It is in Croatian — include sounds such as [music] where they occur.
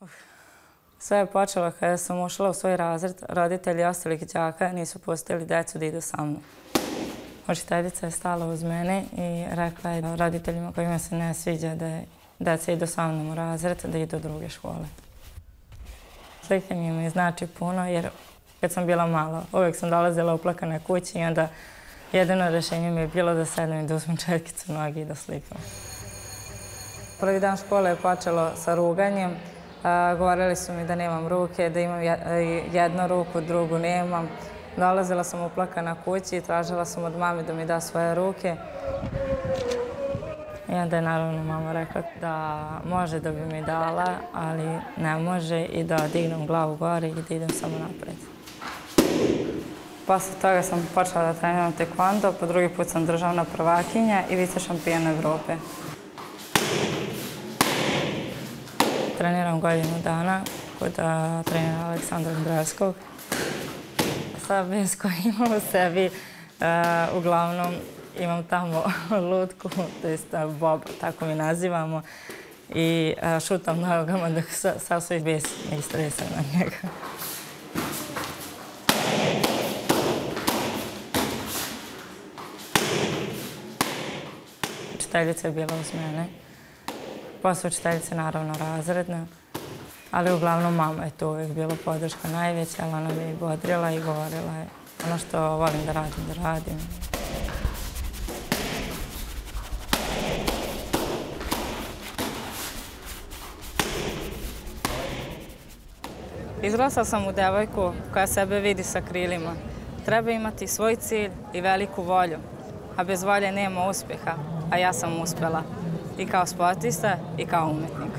[sighs] Sve je počelo kada sam ušla u svoj razred. Roditelji ostalih đaka nisu pustili decu da idu sa mnom. Učiteljica je stala uz mene i rekla je roditeljima kojima se ne sviđa da deca idu sa mnom u razred, da idu u druge škole. Slikanje mi znači puno jer kad sam bila mala, uvijek sam dolazila uplakana kući i onda jedino rješenje mi je bilo da sedem i da uzmem četkicu nogi i da slikam. Prvi dan škole je počelo sa ruganjem. Govorili su mi da nemam ruke, da imam jednu ruku, drugu nemam. Dolazila sam uplakana kući i tražila sam od mame da mi da svoje ruke. I onda je naravno mama rekla da može da bi mi dala, ali ne može i da dignem glavu gore i da idem samo napred. Posle toga sam počela da treniram tekvando, po drugi put sam državna prvakinja i vice šampijona Evrope. Treniram godinu dana kod trenera Aleksandra Andrevskog. Sa Besko imam u sebi, uglavnom imam tamo [laughs] lutku, to jest bob, tako mi nazivamo. I šutam nogama dok sav svoj bes ne istresam na njega. Učiteljica je bila uz mene. Posle učiteljice naravno razredna, ali uglavnom mama je tu uvijek bila podrška najveća, ali ona me i bodrila i govorila je ono što volim da radim, da radim. Izrasla sam u devojku koja sebe vidi sa krilima. Treba imati svoj cilj i veliku volju, a bez volje nema uspjeha, a ja sam uspjela i kao sportista i kao umetnik.